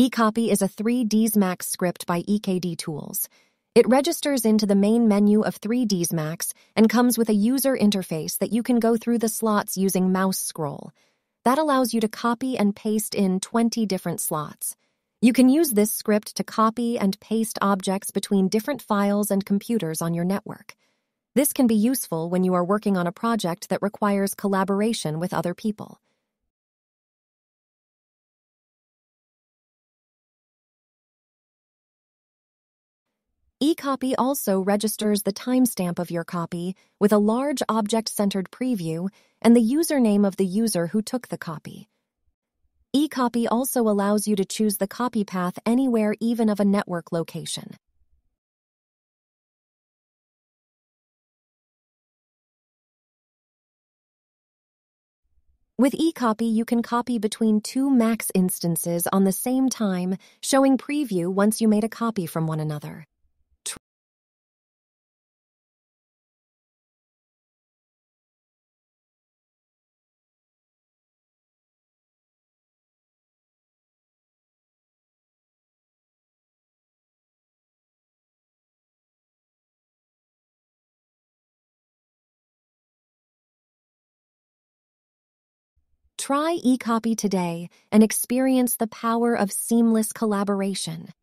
eCopy is a 3ds Max script by EKD Tools. It registers into the main menu of 3ds Max and comes with a user interface that you can go through the slots using mouse scroll. That allows you to copy and paste in 20 different slots. You can use this script to copy and paste objects between different files and computers on your network. This can be useful when you are working on a project that requires collaboration with other people. eCopy also registers the timestamp of your copy with a large object-centered preview and the username of the user who took the copy. eCopy also allows you to choose the copy path anywhere even of a network location. With eCopy, you can copy between two Max instances on the same time, showing preview once you made a copy from one another. Try eCopy today and experience the power of seamless collaboration.